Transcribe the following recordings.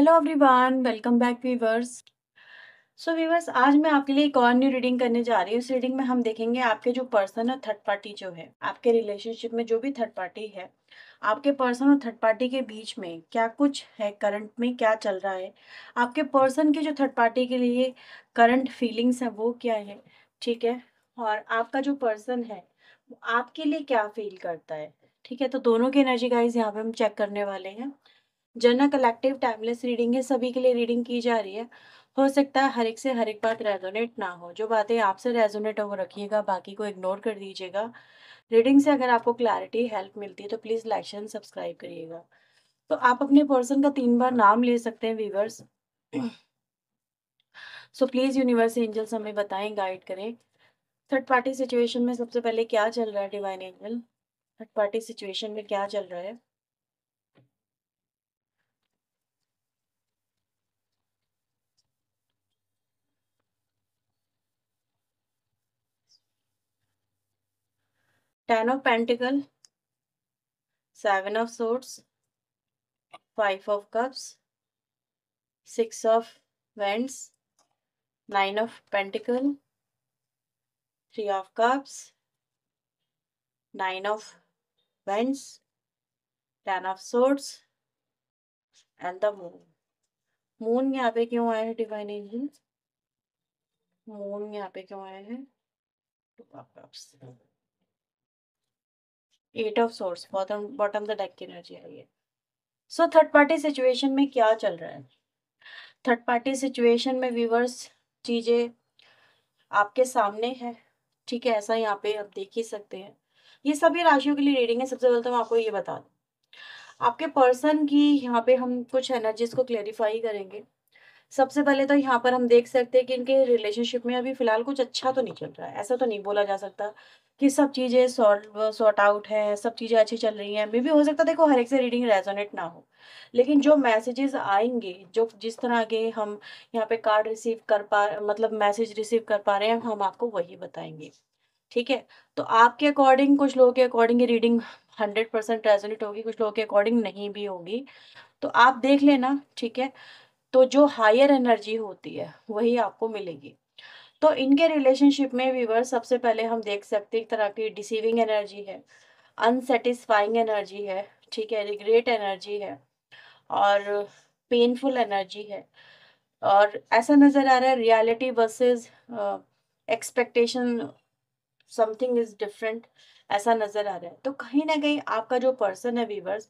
Hello everyone welcome back viewers so viewers आज मैं आपके लिए एक और न्यू रीडिंग करने जा रही हूँ। इस रीडिंग में हम देखेंगे आपके जो पर्सन और थर्ड पार्टी जो है, आपके रिलेशनशिप में जो भी थर्ड पार्टी है, आपके पर्सन और थर्ड पार्टी के बीच में क्या कुछ है करंट में, क्या चल रहा है? आपके पर्सन के जो थर्ड पार्टी के लिए करंट फीलिंग्स हैं, वो क्या है? ठीक है? और आपका जो पर्सन है आपके लिए क्या फील करता है? ठीक है? तो दोनों की एनर्जी गाइज़ यहाँ पे हम चेक करने वाले हैं। जनरल कलेक्टिव टाइमलेस रीडिंग है, सभी के लिए रीडिंग की जा रही है। हो सकता है हर एक से हर एक बात रेजोनेट ना हो। जो बातें आपसे रेजोनेट हो, वो रखिएगा, बाकी को इग्नोर कर दीजिएगा। रीडिंग से अगर आपको क्लैरिटी, हेल्प मिलती है तो प्लीज़ लाइक एंड सब्सक्राइब करिएगा। तो आप अपने पर्सन का तीन बार नाम ले सकते हैं viewers so please universe angels हमें बताएँ, गाइड करें। थर्ड पार्टी सिचुएशन में सबसे पहले क्या चल रहा है, divine angel? Third party situation में क्या चल रहा है? Ten of pentacle seven of swords five of cups six of wands nine of pentacle three of cups nine of wands ten of swords and the moon moon यहाँ पे क्यों आया है डिवाइन एंजल्स मून यहाँ पे क्यों आया है? Eight of swords bottom bottom the deck की एनर्जी आई है सो थर्ड पार्टी सिचुएशन में क्या चल रहा है? थर्ड पार्टी सिचुएशन में व्यूवर्स चीज़ें आपके सामने है, ठीक है, ऐसा यहाँ पे आप देख ही सकते हैं। ये सभी राशियों के लिए रीडिंग है, सबसे पहले तो मैं आपको ये बता दूँ। आपके पर्सन की यहाँ पे हम कुछ एनर्जीज को क्लेरिफाई करेंगे। सबसे पहले तो यहाँ पर हम देख सकते हैं कि इनके रिलेशनशिप में अभी फ़िलहाल कुछ अच्छा तो नहीं चल रहा है। ऐसा तो नहीं बोला जा सकता कि सब चीज़ें सॉर्ट सॉर्ट आउट है, सब चीज़ें अच्छी चल रही हैं। मे भी हो सकता है, देखो, हर एक से रीडिंग रेजोनेट ना हो। लेकिन जो मैसेजेस आएँगे, जो जिस तरह के हम यहाँ पे कार्ड रिसीव कर पा मतलब मैसेज रिसीव कर पा रहे हैं, हम आपको वही बताएँगे। ठीक है? तो आपके अकॉर्डिंग कुछ लोगों के according reading hundred percent resonate होगी, कुछ लोगों के अकॉर्डिंग नहीं भी होगी। तो आप देख लेना, ठीक है? तो जो हायर एनर्जी होती है, वही आपको मिलेगी। तो इनके रिलेशनशिप में व्यूवर सबसे पहले हम देख सकते हैं एक तरह की डिसीविंग एनर्जी है अनसेटिस्फाइंग एनर्जी है, ठीक है रिग्रेट एनर्जी है और पेनफुल एनर्जी है। और ऐसा नज़र आ रहा है reality versus expectation something is different ऐसा नज़र आ रहा है। तो कहीं ना कहीं आपका जो पर्सन है वीवर्स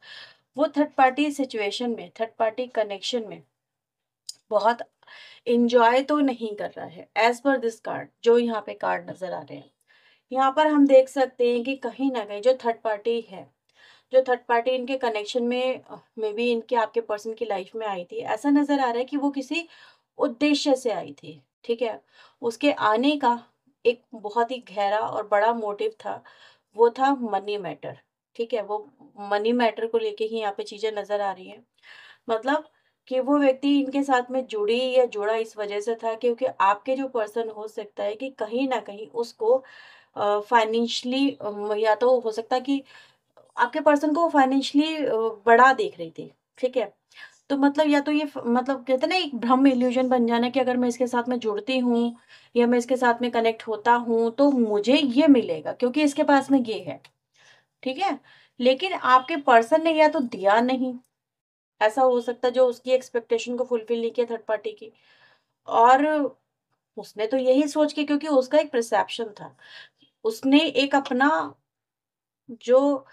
वो थर्ड पार्टी सिचुएशन में थर्ड पार्टी कनेक्शन में बहुत इंजॉय तो नहीं कर रहा है एज पर दिस कार्ड जो यहाँ पे कार्ड नज़र आ रहे हैं। यहाँ पर हम देख सकते हैं कि कहीं ना कहीं जो थर्ड पार्टी है, जो थर्ड पार्टी इनके कनेक्शन में, मे बी इनके, आपके पर्सन की लाइफ में आई थी, ऐसा नज़र आ रहा है कि वो किसी उद्देश्य से आई थी, ठीक है? उसके आने का एक बहुत ही गहरा और बड़ा मोटिव था, वो था मनी मैटर ठीक है? वो मनी मैटर को लेके ही यहाँ पे चीज़ें नज़र आ रही हैं। मतलब कि वो व्यक्ति इनके साथ में जुड़ी या जुड़ा इस वजह से था, क्योंकि आपके जो पर्सन हो सकता है कि कहीं ना कहीं उसको फाइनेंशली या तो हो सकता है कि आपके पर्सन को फाइनेंशली बड़ा देख रही थी, ठीक है? तो मतलब या तो ये मतलब कहते ना, एक भ्रम इल्यूजन बन जाना कि अगर मैं इसके साथ में जुड़ती हूँ या मैं इसके साथ में कनेक्ट होता हूँ तो मुझे ये मिलेगा, क्योंकि इसके पास में ये है, ठीक है? लेकिन आपके पर्सन ने या तो दिया नहीं ऐसा हो सकता है जो उसकी एक्सपेक्टेशन को फुलफिल नहीं किया थर्ड पार्टी की। और उसने तो यही सोच के, क्योंकि उसका एक परसेप्शन था, उसने एक अपना जो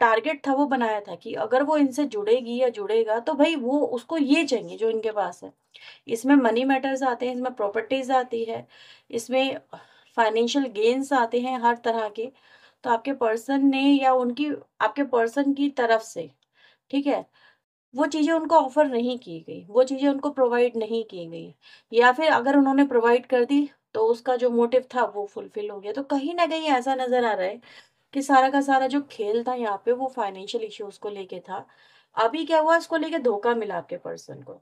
टारगेट था वो बनाया था कि अगर वो इनसे जुड़ेगी या जुड़ेगा तो भाई वो उसको ये चाहिए जो इनके पास है। इसमें मनी मैटर्स आते हैं, इसमें प्रॉपर्टीज़ आती है, इसमें फाइनेंशियल गेन्स आते हैं हर तरह के। तो आपके पर्सन ने या उनकी, आपके पर्सन की तरफ़ से, ठीक है वो चीज़ें उनको ऑफ़र नहीं की गई, वो चीज़ें उनको प्रोवाइड नहीं की गई या फिर अगर उन्होंने प्रोवाइड कर दी तो उसका जो मोटिव था वो फुलफिल हो गया। तो कहीं ना कहीं ऐसा नज़र आ रहा है कि सारा का सारा जो खेल था यहाँ पे वो फाइनेंशियल इश्यूज़ को लेके था। अभी क्या हुआ इसको लेके धोखा मिला आपके पर्सन को,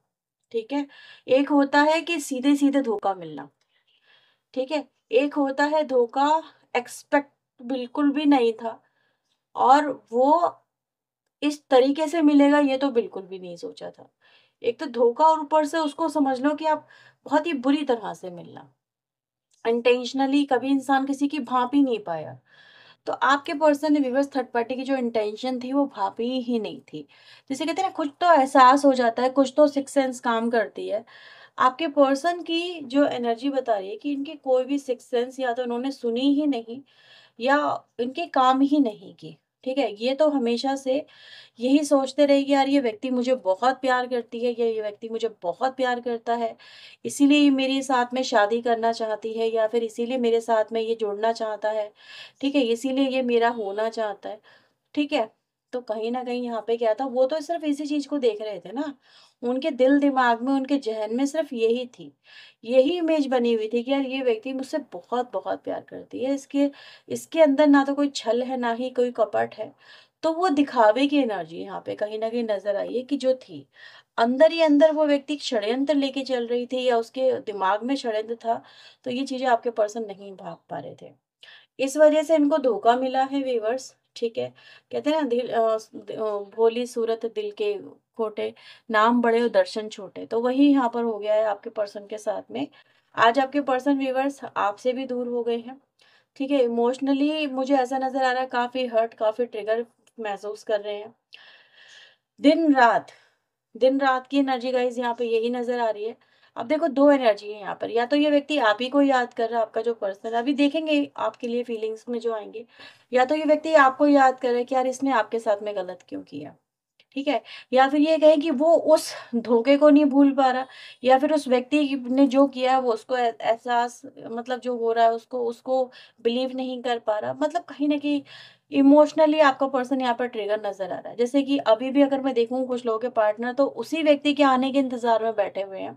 ठीक है? एक होता है कि सीधे सीधे धोखा मिलना, ठीक है? एक होता है धोखा एक्सपेक्ट बिल्कुल भी नहीं था और वो इस तरीके से मिलेगा, ये तो बिल्कुल भी नहीं सोचा था। एक तो धोखा और ऊपर से उसको समझ लो कि आप बहुत ही बुरी तरह से मिलना। इंटेंशनली कभी इंसान किसी की भाप ही नहीं पाया। तो आपके पर्सन ने थर्ड पार्टी की जो इंटेंशन थी, वो भापी ही नहीं थी। जैसे कहते हैं ना कुछ तो एहसास हो जाता है, कुछ तो सिक्स सेंस काम करती है। आपके पर्सन की जो एनर्जी बता रही है कि इनकी कोई भी सिक्स सेंस या तो उन्होंने सुनी ही नहीं, या इनके काम ही नहीं की ठीक है, ये तो हमेशा से यही सोचते रहे कि यार, ये व्यक्ति मुझे बहुत प्यार करती है, या ये व्यक्ति मुझे बहुत प्यार करता है, इसीलिए ये मेरे साथ में शादी करना चाहती है, या फिर इसीलिए मेरे साथ में ये जुड़ना चाहता है। ठीक है, इसीलिए ये मेरा होना चाहता है। ठीक है तो कहीं ना कहीं यहाँ पे क्या था, वो तो सिर्फ़ इसी चीज़ को देख रहे थे ना उनके दिल दिमाग में, उनके जहन में सिर्फ़ यही थी। यही इमेज बनी हुई थी कि यार ये व्यक्ति मुझसे बहुत बहुत प्यार करती है। इसके इसके अंदर ना तो कोई छल है, ना ही कोई कपट है। तो वो दिखावे की एनर्जी यहाँ पे कहीं ना कहीं नज़र आई है कि जो थी, अंदर ही अंदर वो व्यक्ति षड्यंत्र लेके चल रही थी या उसके दिमाग में षड्यंत्र था तो ये चीज़ें आपके पर्सन नहीं भाग पा रहे थे। इस वजह से इनको धोखा मिला है वीवर्स ठीक है? कहते हैं ना, दिल भोली सूरत दिल के खोटे नाम बड़े और दर्शन छोटे। तो वही यहाँ पर हो गया है आपके पर्सन के साथ में। आज आपके पर्सन व्यूवर्स आपसे भी दूर हो गए हैं। ठीक है इमोशनली मुझे ऐसा नज़र आ रहा है, काफ़ी हर्ट काफ़ी ट्रिगर महसूस कर रहे हैं। दिन रात दिन रात की एनर्जी गाइज़ यहाँ पे यही नज़र आ रही है। अब देखो, दो एनर्जी है यहाँ पर। या तो ये व्यक्ति आप ही को याद कर रहा है, आपका जो पर्सन अभी देखेंगे आपके लिए फीलिंग्स में जो आएँगे। या तो ये व्यक्ति आपको याद कर रहा है कि यार इसने आपके साथ में गलत क्यों किया। ठीक है? या फिर ये कहें कि वो उस धोखे को नहीं भूल पा रहा या फिर उस व्यक्ति ने जो किया है वो उसको एहसास मतलब जो हो रहा है उसको उसको बिलीव नहीं कर पा रहा। मतलब कहीं ना कहीं इमोशनली आपका पर्सन यहाँ पर ट्रिगर नज़र आ रहा है। जैसे कि अभी भी अगर मैं देखूँ कुछ लोगों के पार्टनर तो उसी व्यक्ति के आने के इंतज़ार में बैठे हुए हैं।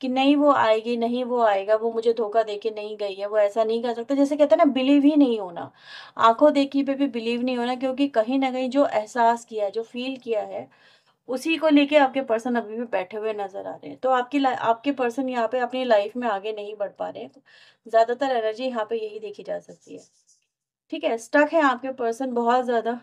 कि नहीं वो आएगी, नहीं वो आएगा, वो मुझे धोखा देके नहीं गई है, वो ऐसा नहीं कर सकता। जैसे कहते हैं ना बिलीव ही नहीं होना। आँखों देखी पे भी बिलीव नहीं होना, क्योंकि कहीं ना कहीं जो एहसास किया है, जो फील किया है, उसी को लेके आपके पर्सन अभी भी बैठे हुए नज़र आ रहे हैं। तो आपकी आपके पर्सन यहाँ पे अपनी लाइफ में आगे नहीं बढ़ पा रहे हैं। तो ज़्यादातर एनर्जी यहाँ पे यही देखी जा सकती है। ठीक है स्टक है आपके पर्सन बहुत ज़्यादा।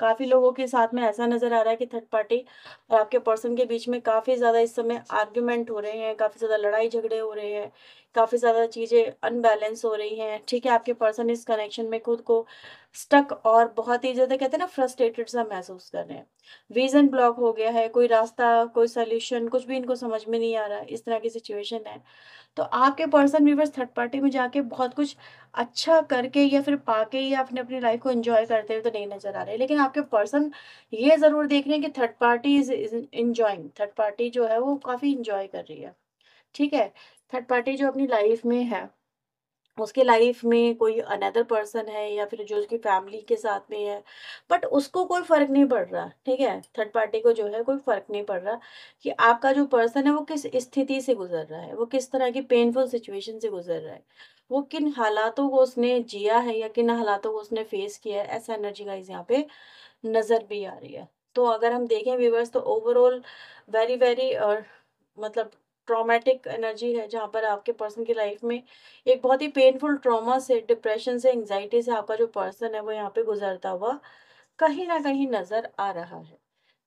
काफ़ी लोगों के साथ में ऐसा नज़र आ रहा है कि थर्ड पार्टी और आपके पर्सन के बीच में काफ़ी ज़्यादा इस समय आर्ग्यूमेंट हो रहे हैं, काफ़ी ज़्यादा लड़ाई झगड़े हो रहे हैं। काफ़ी ज़्यादा चीज़ें अनबैलेंस हो रही हैं। ठीक है, आपके पर्सन इस कनेक्शन में खुद को स्टक और बहुत ही ज़्यादा कहते हैं ना फ्रस्ट्रेटेड सा महसूस कर रहे हैं। विजन ब्लॉक हो गया है, कोई रास्ता, कोई सोल्यूशन कुछ भी इनको समझ में नहीं आ रहा, इस तरह की सिचुएशन है। तो आपके पर्सन व्यूवर्स थर्ड पार्टी में जाके बहुत कुछ अच्छा करके या फिर पाके या अपने, अपनी लाइफ को एंजॉय करते हुए तो नहीं नज़र आ रहे लेकिन आपके पर्सन ये ज़रूर देख रहे हैं कि third party is enjoying third party जो है वो काफ़ी इंजॉय कर रही है। ठीक है थर्ड पार्टी जो अपनी लाइफ में है, उसके लाइफ में कोई अनदर पर्सन है या फिर जो उसकी फैमिली के साथ में है बट उसको कोई फ़र्क नहीं पड़ रहा, ठीक है? थर्ड पार्टी को जो है कोई फ़र्क नहीं पड़ रहा कि आपका जो पर्सन है वो किस स्थिति से गुजर रहा है, वो किस तरह की पेनफुल सिचुएशन से गुजर रहा है, वो किन हालातों को उसने जिया है या किन हालातों को उसने फेस किया है, ऐसा एनर्जी गाइज़ यहाँ पे नज़र भी आ रही है। तो अगर हम देखें व्यूवर्स तो ओवरऑल वेरी वेरी और मतलब ट्रॉमेटिक एनर्जी है जहाँ पर आपके पर्सन की लाइफ में एक बहुत ही पेनफुल ट्रॉमा से डिप्रेशन से एंजाइटी से आपका जो पर्सन है वो यहाँ पे गुजरता हुआ कहीं ना कहीं नज़र आ रहा है।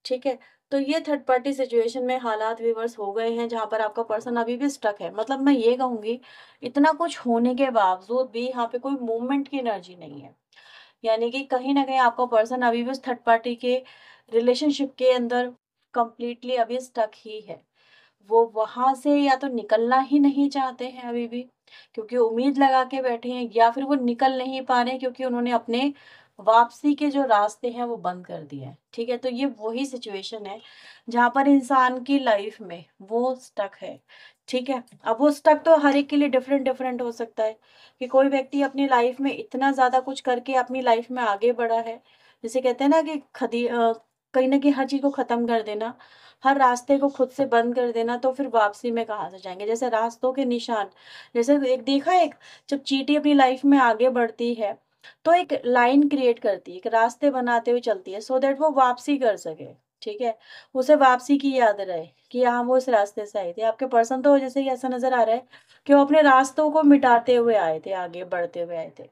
ठीक है? तो ये थर्ड पार्टी सिचुएशन में हालात विवर्स हो गए हैं जहाँ पर आपका पर्सन अभी भी स्टक है। मतलब मैं ये कहूँगी, इतना कुछ होने के बावजूद भी यहाँ पे कोई मूवमेंट की एनर्जी नहीं है। यानी कि कहीं ना कहीं आपका पर्सन अभी भी उस थर्ड पार्टी के रिलेशनशिप के अंदर कम्प्लीटली अभी स्टक ही है। वो वहाँ से या तो निकलना ही नहीं चाहते हैं अभी भी, क्योंकि उम्मीद लगा के बैठे हैं, या फिर वो निकल नहीं पा रहे क्योंकि उन्होंने अपने वापसी के जो रास्ते हैं वो बंद कर दिए हैं। ठीक है तो ये वही सिचुएशन है जहाँ पर इंसान की लाइफ में वो स्टक है। ठीक है, अब वो स्टक तो हर एक के लिए डिफरेंट डिफरेंट हो सकता है कि कोई व्यक्ति अपनी लाइफ में इतना ज़्यादा कुछ करके अपनी लाइफ में आगे बढ़ा है। जैसे कहते हैं ना कि खदी कहीं ना कहीं हर चीज़ को ख़त्म कर देना, हर रास्ते को खुद से बंद कर देना तो फिर वापसी में कहाँ से जाएँगे? जैसे रास्तों के निशान, जैसे एक देखा एक, जब चीटी अपनी लाइफ में आगे बढ़ती है तो एक लाइन क्रिएट करती है, एक रास्ते बनाते हुए चलती है सो so दैट वो वापसी कर सके, ठीक है? उसे वापसी की याद रहे कि हाँ वो इस रास्ते से आए थे। आपके पर्सन तो जैसे ऐसा नज़र आ रहा है कि वो अपने रास्तों को मिटाते हुए आए थे, आगे बढ़ते हुए आए थे।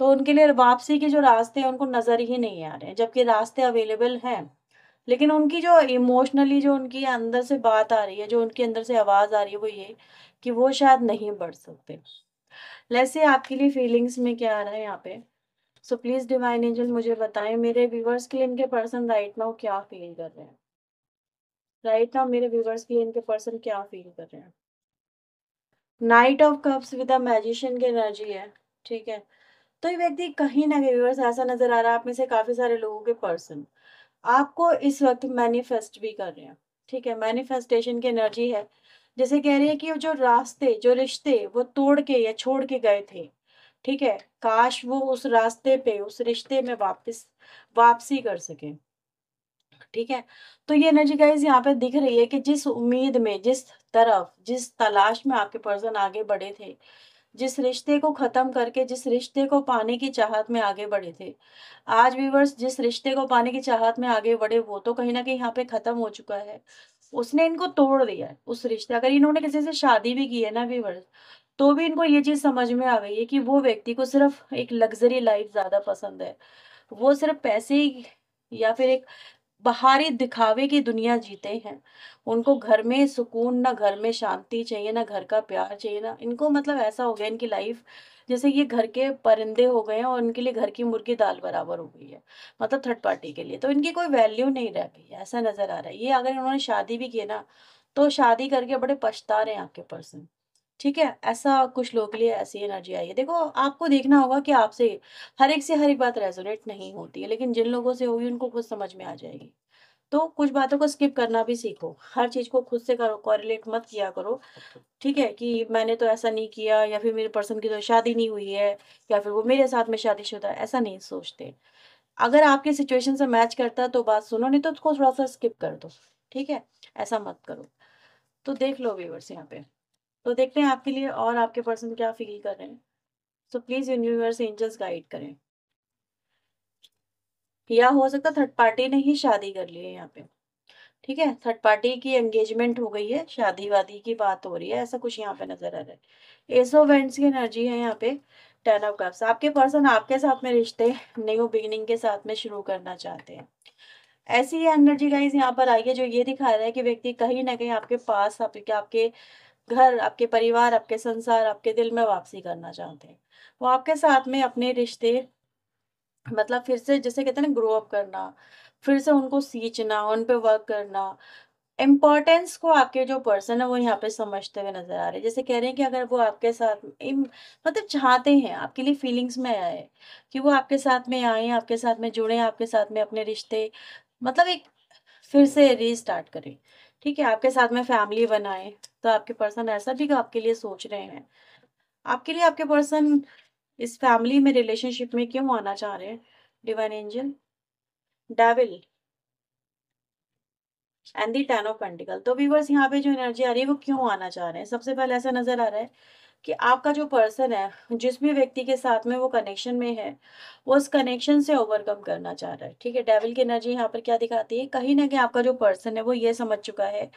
तो उनके लिए वापसी के जो रास्ते हैं, उनको नज़र ही नहीं आ रहे हैं, जबकि रास्ते अवेलेबल हैं। लेकिन उनकी जो इमोशनली जो उनकी अंदर से बात आ रही है, जो उनके अंदर से आवाज़ आ रही है, वो ये कि वो शायद नहीं बढ़ सकते। वैसे आपके लिए फीलिंग्स में क्या आ रहा है यहाँ पे? सो प्लीज़ डिवाइन एंजल मुझे बताएँ, मेरे व्यूवर्स के लिए इनके पर्सन राइट नाउ क्या फील कर रहे हैं? राइट नाउ मेरे व्यूवर्स के लिए इनके पर्सन क्या फील कर रहे हैं? Knight of cups with magician की एनर्जी है, ठीक है? तो ये व्यक्ति कहीं ना कहीं व्यूवर्स ऐसा नज़र आ रहा है, आप में से काफ़ी सारे लोगों के पर्सन आपको इस वक्त मैनिफेस्ट भी कर रहे हैं। ठीक है मैनिफेस्टेशन की एनर्जी है। जैसे कह रही है कि जो रास्ते, जो रिश्ते, वो तोड़ के या छोड़ के गए थे। ठीक है, काश वो उस रास्ते पे, उस रिश्ते में वापस, वापसी कर सके। ठीक है तो ये एनर्जी गाइज़ यहाँ पे दिख रही है कि जिस उम्मीद में, जिस तरफ़, जिस तलाश में आपके पर्सन आगे बढ़े थे जिस रिश्ते को खत्म करके, जिस रिश्ते को पाने की चाहत में आगे बढ़े थे। आज व्यूवर्स, जिस रिश्ते को पाने की चाहत में आगे बढ़े, वो तो कहीं ना कहीं यहाँ पे खत्म हो चुका है। उसने इनको तोड़ दिया है, उस रिश्ते। अगर इन्होंने किसी से शादी भी की है ना व्यूवर्स तो भी इनको ये चीज़ समझ में आ गई है कि वो व्यक्ति को सिर्फ़ एक लग्जरी लाइफ ज़्यादा पसंद है। वो सिर्फ़ पैसे या फिर एक बाहरी दिखावे की दुनिया जीते हैं। उनको घर में सुकून, ना घर में शांति चाहिए, ना घर का प्यार चाहिए, ना इनको मतलब ऐसा हो गया इनकी लाइफ जैसे ये घर के परिंदे हो गए हैं और इनके लिए घर की मुर्गी दाल बराबर हो गई है मतलब थर्ड पार्टी के लिए। तो इनकी कोई वैल्यू नहीं रह गई ऐसा नज़र आ रहा है। ये अगर इन्होंने शादी भी की ना तो शादी करके बड़े पछता रहे हैं आपके पर्सन ठीक है, ऐसा कुछ लोगों के लिए ऐसी एनर्जी आई है। देखो, आपको देखना होगा कि आपसे हर एक से हर एक बात रेजोनेट नहीं होती है, लेकिन जिन लोगों से होगी उनको खुद समझ में आ जाएगी। तो कुछ बातों को स्किप करना भी सीखो, हर चीज़ को खुद से करो कॉरिलेट मत किया करो। ठीक है कि मैंने तो ऐसा नहीं किया या फिर मेरे पर्सन की तो शादी नहीं हुई है या फिर वो मेरे साथ में शादीशुदा है, ऐसा नहीं सोचते। अगर आपकी सिचुएशन से मैच करता है तो बात सुनो, नहीं तो उसको थोड़ा सा स्किप कर दो। ठीक है, ऐसा मत करो। तो देख लो व्यूवर्स यहाँ पे। तो देखते हैं आपके लिए और आपके पर्सन क्या फील कर रहे हैं। So please universe angels guide करें। या हो सकता थर्ड पार्टी ने ही शादी कर ली है यहाँ पे। ठीक है? थर्ड पार्टी की एंगेजमेंट हो गई है शादी वादी की बात हो रही है, ऐसा कुछ यहाँ पे नज़र आ रहा है। एसो वेंट्स की एनर्जी है यहाँ पे टेन ऑफ़ कप्स आपके पर्सन आपके साथ में रिश्ते न्यू बिगिनिंग के साथ में शुरू करना चाहते हैं। ऐसी एनर्जी गाइज़ यहाँ पर आई है जो ये दिखा रहा है कि व्यक्ति कहीं ना कहीं आपके पास, आपके आपके घर, आपके परिवार, आपके संसार, आपके दिल में वापसी करना चाहते हैं। वो आपके साथ में अपने रिश्ते मतलब फिर से जैसे कहते हैं ना ग्रो अप करना, फिर से उनको सींचना, उन पे वर्क करना इम्पोर्टेंस को आपके जो पर्सन है वो यहाँ पे समझते हुए नज़र आ रहे हैं। जैसे कह रहे हैं कि अगर वो आपके साथ मतलब चाहते हैं, आपके लिए फीलिंग्स में आए, कि वो आपके साथ में आए, आपके साथ में जुड़े, आपके साथ में अपने रिश्ते मतलब एक फिर से रीस्टार्ट करें। ठीक है, आपके साथ में फैमिली बनाए तो आपके पर्सन ऐसा भी आपके लिए सोच रहे हैं। आपके लिए आपके पर्सन इस फैमिली में रिलेशनशिप में क्यों आना चाह रहे हैं? Divine angel devil and the ten of pentacle तो व्यूवर्स यहाँ पे जो एनर्जी आ रही है, वो क्यों आना चाह रहे हैं? सबसे पहले ऐसा नज़र आ रहा है कि आपका जो पर्सन है, जिस भी व्यक्ति के साथ में वो कनेक्शन में है, वो उस कनेक्शन से ओवरकम करना चाह रहा है। ठीक है डेविल की एनर्जी यहाँ पर क्या दिखाती है? कहीं ना कहीं आपका जो पर्सन है, वो ये समझ चुका है।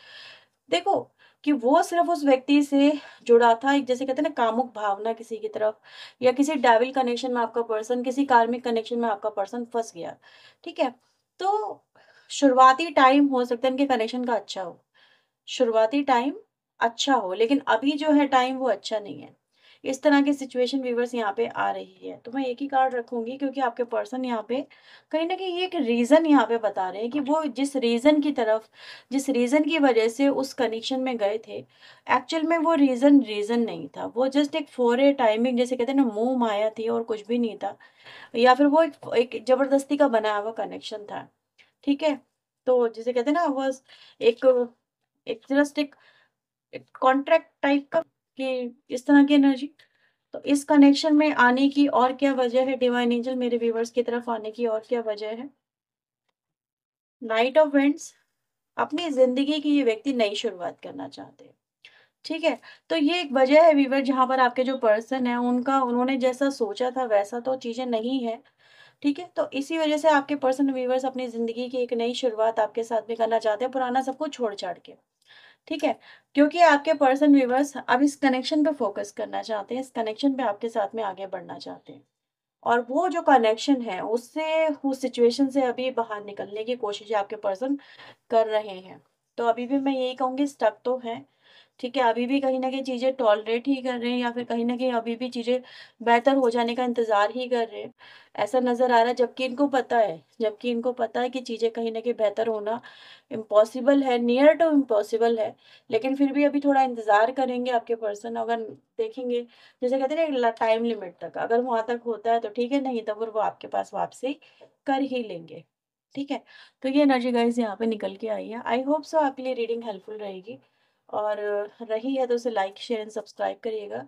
देखो कि वो सिर्फ़ उस व्यक्ति से जुड़ा था, एक जैसे कहते हैं ना, कामुक भावना किसी की तरफ़, या किसी डेविल कनेक्शन में आपका पर्सन किसी कार्मिक कनेक्शन में आपका पर्सन फंस गया। ठीक है तो शुरुआती टाइम हो सकता है इनके कनेक्शन का अच्छा हो। शुरुआती टाइम अच्छा हो लेकिन अभी जो है टाइम वो अच्छा नहीं है। इस तरह की सिचुएशन व्यूवर्स यहाँ पे आ रही है। तो मैं एक ही कार्ड रखूँगी क्योंकि आपके पर्सन यहाँ पे कहीं ना कहीं ये एक रीज़न यहाँ पे बता रहे हैं कि वो जिस रीज़न की तरफ़ जिस रीज़न की वजह से उस कनेक्शन में गए थे एक्चुअल में वो रीज़न रीज़न नहीं था। वो जस्ट एक फोर टाइमिंग जैसे कहते हैं ना मुँह माया थी और कुछ भी नहीं था। या फिर वो एक, एक ज़बरदस्ती का बनाया हुआ कनेक्शन था। ठीक है? तो जैसे कहते हैं ना वो एक एक जस्ट एक कॉन्ट्रैक्ट टाइप का कि इस तरह की एनर्जी तो इस कनेक्शन में आने की और क्या वजह है? डिवाइन एंजल मेरे व्यूवर्स की तरफ़ आने की और क्या वजह है? नाइट ऑफ़ वेंट्स अपनी ज़िंदगी की ये व्यक्ति नई शुरुआत करना चाहते हैं। ठीक है? तो ये एक वजह है वीवर जहाँ पर आपके जो पर्सन है, उनका, उन्होंने जैसा सोचा था वैसा तो चीज़ें नहीं है। ठीक है? तो इसी वजह से आपके पर्सन व्यूवर्स अपनी ज़िंदगी की एक नई शुरुआत आपके साथ में करना चाहते हैं। पुराना सब कुछ छोड़ छाड़ के। ठीक है? क्योंकि आपके पर्सन व्यूवर्स अब इस कनेक्शन पे फोकस करना चाहते हैं, इस कनेक्शन पे आपके साथ में आगे बढ़ना चाहते हैं। और वो जो कनेक्शन है, उससे, उस सिचुएशन से अभी बाहर निकलने की कोशिश आपके पर्सन कर रहे हैं। तो अभी भी मैं यही कहूँगी, स्टक तो है ठीक है अभी भी कहीं ना कहीं चीज़ें टॉलरेट ही कर रहे हैं या फिर कहीं ना कहीं अभी भी चीज़ें बेहतर हो जाने का इंतज़ार ही कर रहे हैं। ऐसा नज़र आ रहा है जबकि इनको पता है जबकि इनको पता है कि चीज़ें कहीं ना कहीं बेहतर होना इम्पॉसिबल है, नियर टू इम्पॉसिबल है। लेकिन फिर भी अभी थोड़ा इंतज़ार करेंगे आपके पर्सन अगर देखेंगे जैसे कहते हैं ना टाइम लिमिट तक, अगर वहाँ तक होता है तो ठीक है, नहीं तो फिर वो आपके पास वापसी कर ही लेंगे। ठीक है? तो ये एनर्जी गाइज़ यहाँ पे निकल के आई है। आई होप सो आपके लिए रीडिंग हेल्पफुल रहेगी। और रही है तो उसे लाइक शेयर एंड सब्सक्राइब करिएगा।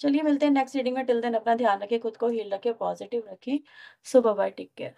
चलिए मिलते हैं नेक्स्ट रीडिंग में। टिल देन अपना ध्यान रखें खुद को हील रखें पॉजिटिव रखें सुबह बाय टेक केयर